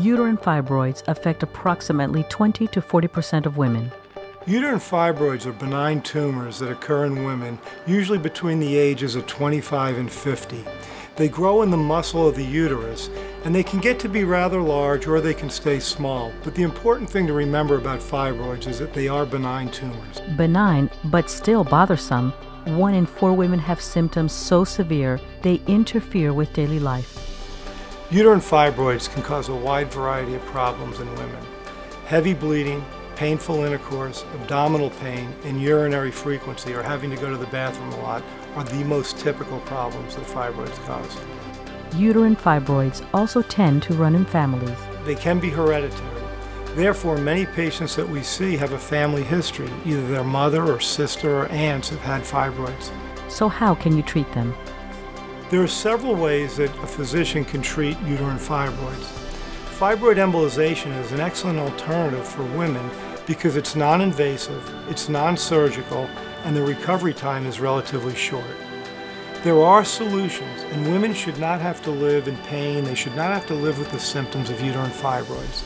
Uterine fibroids affect approximately 20 to 40% of women. Uterine fibroids are benign tumors that occur in women, usually between the ages of 25 and 50. They grow in the muscle of the uterus, and they can get to be rather large or they can stay small. But the important thing to remember about fibroids is that they are benign tumors. Benign, but still bothersome, one in four women have symptoms so severe they interfere with daily life. Uterine fibroids can cause a wide variety of problems in women. Heavy bleeding, painful intercourse, abdominal pain, and urinary frequency or having to go to the bathroom a lot are the most typical problems that fibroids cause. Uterine fibroids also tend to run in families. They can be hereditary. Therefore, many patients that we see have a family history. Either their mother or sister or aunts have had fibroids. So, how can you treat them? There are several ways that a physician can treat uterine fibroids. Fibroid embolization is an excellent alternative for women because it's non-invasive, it's non-surgical, and the recovery time is relatively short. There are solutions, and women should not have to live in pain. They should not have to live with the symptoms of uterine fibroids.